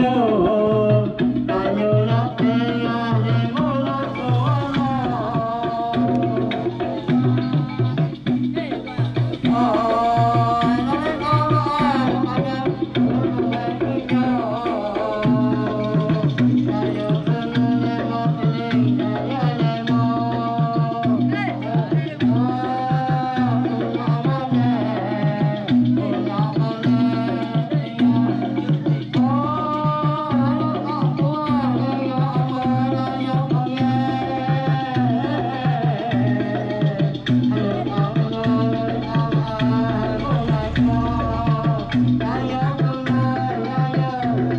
Lord. Wow.